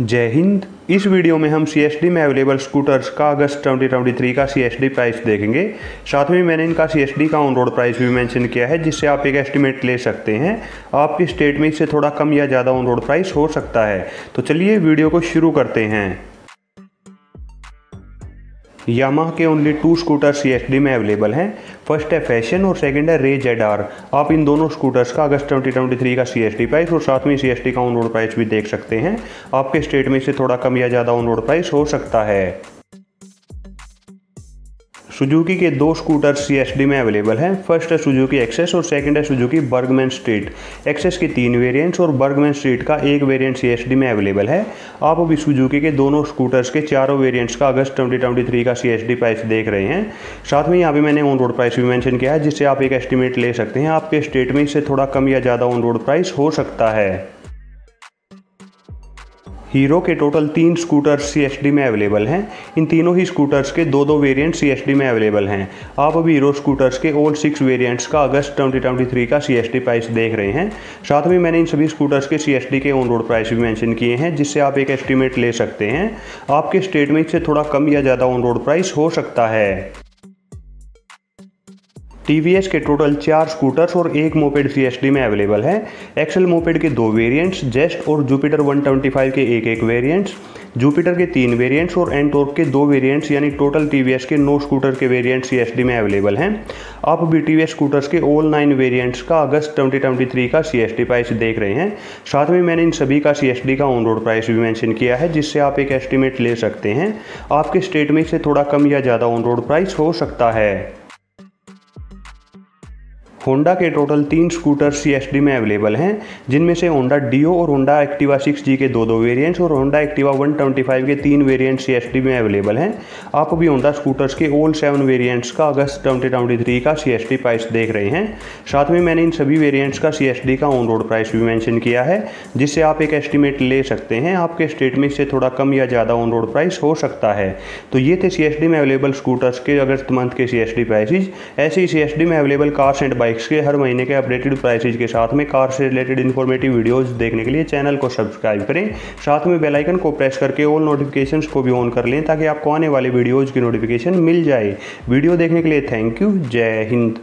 जय हिंद। इस वीडियो में हम सी में अवेलेबल स्कूटर्स का अगस्त 2023 का सी प्राइस देखेंगे। साथ में मैंने इनका सी का ऑन रोड प्राइस भी मेंशन किया है, जिससे आप एक एस्टिमेट ले सकते हैं। आपके स्टेट में इससे थोड़ा कम या ज़्यादा ऑन रोड प्राइस हो सकता है। तो चलिए वीडियो को शुरू करते हैं। यामा के ओनली टू स्कूटर सी में अवेलेबल हैं. फ़र्स्ट है फ़ैशन और सेकंड है रे जेड आर आप इन दोनों स्कूटर्स का अगस्त 2023 का सीएसडी प्राइस और साथ में सी का ऑन रोड प्राइस भी देख सकते हैं. आपके स्टेट में इसे थोड़ा कम या ज़्यादा ऑन रोड प्राइस हो सकता है. सुजुकी के दो स्कूटर सी में अवेलेबल हैं। फ़र्स्ट है सुजुकी एक्सेस और सेकंड है सुजुकी बर्गमैन स्ट्रीट एक्सेस के तीन वेरिएंट्स और बर्गमैन स्ट्रीट का एक वेरिएंट सी में अवेलेबल है। आप अभी सुजुकी के दोनों स्कूटर्स के चारों वेरिएंट्स का अगस्त 2023 का सी प्राइस देख रहे हैं। साथ में यहाँ भी मैंने ऑन रोड प्राइस भी मैंशन किया है, जिससे आप एक एस्टिमेट ले सकते हैं। आपके स्टेट में इससे थोड़ा कम या ज़्यादा ऑन रोड प्राइस हो सकता है। हीरो के टोटल तीन स्कूटर्स सी में अवेलेबल हैं। इन तीनों ही स्कूटर्स के दो दो वेरिएंट सी में अवेलेबल हैं। आप अभी हीरो स्कूटर्स के ओल्ड सिक्स वेरिएंट्स का अगस्त 2023 का CSD प्राइस देख रहे हैं। साथ में मैंने इन सभी स्कूटर्स के CSD के ऑन रोड प्राइस भी मेंशन किए हैं, जिससे आप एक एस्टिमेट ले सकते हैं। आपके स्टेट में इससे थोड़ा कम या ज़्यादा ऑन रोड प्राइस हो सकता है। टी के टोटल चार स्कूटर्स और एक मोपेड CSD में अवेलेबल है। एक्सल मोपेड के दो वेरिएंट्स जेस्ट और जुपिटर 125 के एक एक वेरिएंट्स जुपिटर के तीन वेरिएंट्स और एंटोर्क के दो वेरिएंट्स यानी टोटल टी के नौ स्कूटर के वेरिएंट सी में अवेलेबल हैं। आप अभी टी स्कूटर्स के ऑल नाइन वेरिएंट्स का अगस्त 2023 का सी प्राइस देख रहे हैं। साथ में मैंने इन सभी का CSD का ऑन रोड प्राइस भी मैंशन किया है, जिससे आप एक एस्टिमेट ले सकते हैं। आपके स्टेट में से थोड़ा कम या ज़्यादा ऑन रोड प्राइस हो सकता है। होंडा के टोटल तीन स्कूटर सी में अवेलेबल हैं, जिनमें से होंडा डीओ और होंडा एक्टिवा 6G के दो दो वेरिएंट्स और होंडा एक्टिवा 125 के तीन वेरिएंट सी में अवेलेबल हैं। आप अभी होंडा स्कूटर्स के ओल्ड सेवन वेरिएंट्स का अगस्त 2023 का सी एस प्राइस देख रहे हैं। साथ में मैंने इन सभी वेरियंट्स का सी का ऑन रोड प्राइस भी मैंशन किया है, जिससे आप एक एस्टिमेट ले सकते हैं। आपके स्टेट में इससे थोड़ा कम या ज़्यादा ऑन रोड प्राइस हो सकता है। तो ये थे सी में अवेलेबल स्कूटर्स के अगस्त मंथ के सी एस प्राइसिस ऐसे ही सी में available cars and bike bikes के हर महीने के अपडेटेड प्राइसेज के साथ में कार से रिलेटेड इन्फॉर्मेटिव वीडियोस देखने के लिए चैनल को सब्सक्राइब करें। साथ में बेल आइकन को प्रेस करके ऑल नोटिफिकेशंस को भी ऑन कर लें ताकि आपको आने वाले वीडियोज़ की नोटिफिकेशन मिल जाए। वीडियो देखने के लिए थैंक यू जय हिंद।